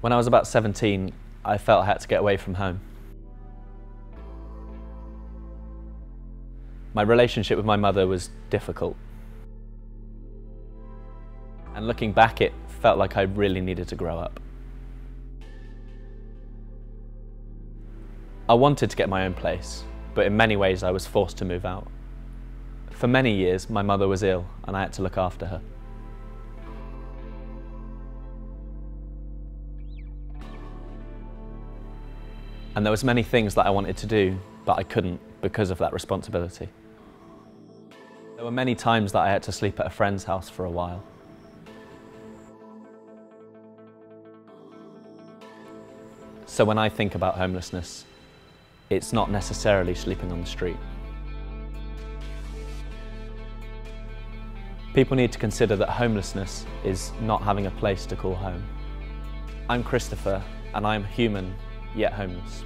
When I was about 17, I felt I had to get away from home. My relationship with my mother was difficult. And looking back, it felt like I really needed to grow up. I wanted to get my own place, but in many ways I was forced to move out. For many years, my mother was ill and I had to look after her. And there was many things that I wanted to do, but I couldn't because of that responsibility. There were many times that I had to sleep at a friend's house for a while. So when I think about homelessness, it's not necessarily sleeping on the street. People need to consider that homelessness is not having a place to call home. I'm Christopher and I'm human yet homeless.